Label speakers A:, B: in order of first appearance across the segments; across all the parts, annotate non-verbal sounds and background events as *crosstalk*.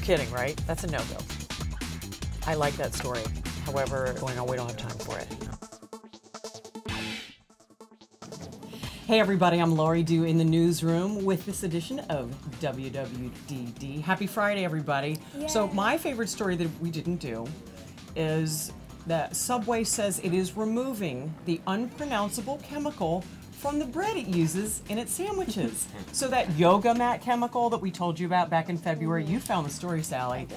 A: You're kidding, right? That's a no-go. I like that story. However, going on, we don't have time for it. Hey everybody, I'm Laurie Dhue in the newsroom with this edition of WWDD. Happy Friday, everybody. So my favorite story that we didn't do is that Subway says it is removing the unpronounceable chemical from the bread it uses in its sandwiches. *laughs* so that yoga mat chemical that we told you about back in February, you found the story, Sally.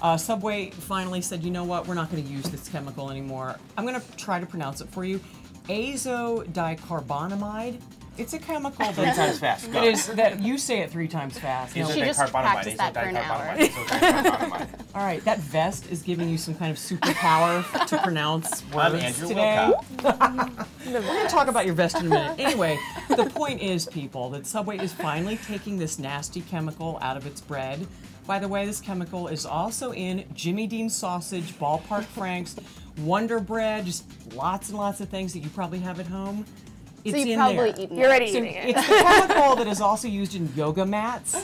A: Uh, Subway finally said, you know what, we're not going to use this chemical anymore. I'm going to try to pronounce it for you. Azodicarbonamide. It's a chemical *laughs*
B: Three
A: that,
B: times fast. Go.
A: that is that you say it three times fast. No,
C: She just practiced that for an hour.
B: hour. *laughs*
A: all right, that vest is giving you some kind of superpower to pronounce
B: I'm
A: words
B: Andrew
A: today. *laughs* We're going to talk about your vest in a minute. Anyway, the point is, people, that Subway is finally taking this nasty chemical out of its bread. By the way, this chemical is also in Jimmy Dean sausage, Ballpark Franks, Wonder Bread, just lots and lots of things that you probably have at home. It's
C: So you've
A: in
C: probably
A: there.
C: eaten
D: You're
C: it.
D: already
A: So
D: eating it.
A: it's the chemical that is also used in yoga mats.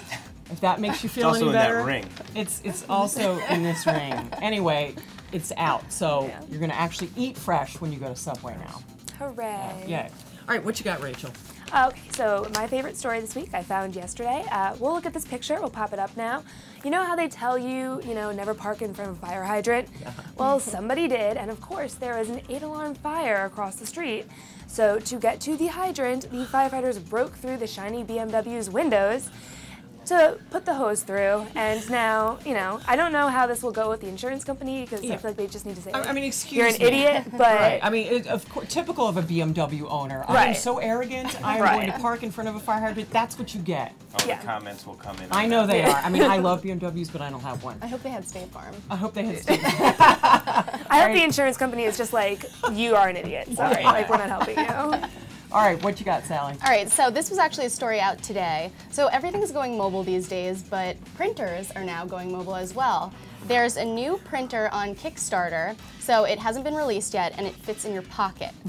A: If that makes you feel free.
B: It's also
A: any
B: in that
A: better,
B: ring.
A: it's it's also in this ring. Anyway, it's out, so
D: Yeah.
A: you're gonna actually eat fresh when you go to Subway now.
D: Hooray.
A: Yeah. All right, what you got, Rachael?
D: Okay, so my favorite story this week I found yesterday. Uh, we'll look at this picture. We'll pop it up now. You know how they tell you, you know, never park in front of a fire hydrant? *laughs* Well, somebody did, and of course there was an eight-alarm fire across the street. So to get to the hydrant, the firefighters broke through the shiny BMW's windows to put the hose through, and now, you know, I don't know how this will go with the insurance company because
A: Yeah.
D: I feel like they just need to say,
A: I, I mean, excuse
D: you're an
A: me.
D: idiot, *laughs* but
A: Right. I mean, it, of course, typical of a BMW owner. I am
D: Right.
A: so arrogant. *laughs* I am going to park in front of a fire hydrant. That's what you get.
B: All
D: Yeah.
B: the comments will come in.
A: I know
B: that.
A: they are. I mean, I love *laughs* BMWs, but I don't have one.
C: I hope they had State Farm.
A: I hope they had. State Farm.
D: I hope the insurance company is just like, you are an idiot. Sorry, like we're not helping you.
A: All right, what you got, Sally?
C: All right, so this was actually a story out today. So everything's going mobile these days, but printers are now going mobile as well. There's a new printer on Kickstarter, so it hasn't been released yet, and it fits in your pocket. *laughs*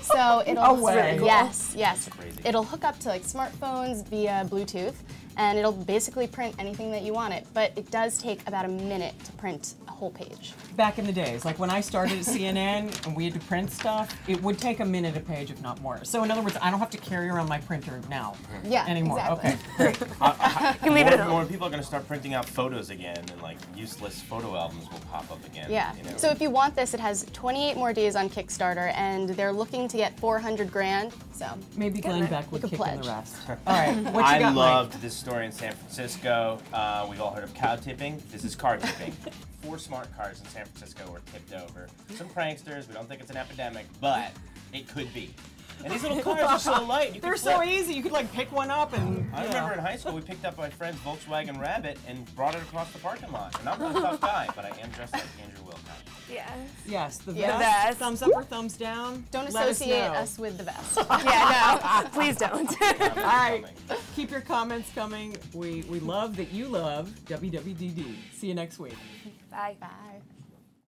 C: So it'll oh,
A: No way.
C: yes, yes,
B: crazy.
C: it'll hook up to like smartphones via Bluetooth, and it'll basically print anything that you want it. But it does take about a minute to print a whole page.
A: Back in the days, like when I started at *laughs* CNN and we had to print stuff, it would take a minute a page, if not more. So in other words, I don't have to carry around my printer now
C: Yeah,
A: anymore.
C: exactly.
A: Okay, *laughs* great.
D: You can leave
B: More,
D: it at
B: more people are going to start printing out photos again, and like useless photo albums will pop up again.
C: Yeah.
B: You know?
C: So if you want this, it has 28 more days on Kickstarter, and they're looking to get 400 grand. So
A: Maybe Glenn
D: it.
A: Beck would kick
C: could
A: in the
C: pledge.
A: rest. *laughs* All right, what you
B: I
A: got, Mike?
B: loved this story in San Francisco. Uh, we've all heard of cow tipping. This is car tipping. *laughs* Four smart cars in San Francisco were tipped over. Some pranksters. We don't think it's an epidemic, but it could be. And these little cars are so light. You *laughs*
A: They're so easy. You could like pick one up and.
B: I
A: you
B: remember
A: know.
B: in high school we picked up my friend's Volkswagen Rabbit and brought it across the parking lot. And I'm not a tough guy, but I am dressed like Andrew Wilkow.
D: Yeah.
A: Yes, the
C: Yeah.
A: vest.
D: Vest.
A: Thumbs up or thumbs down.
C: don't
A: Let
C: associate
A: know.
C: us, with the vest. *laughs*
D: Yeah, no, please don't. *laughs*
A: All right, keep your comments coming. We we love that you love WWDD. See you next week.
D: Bye.
C: Bye.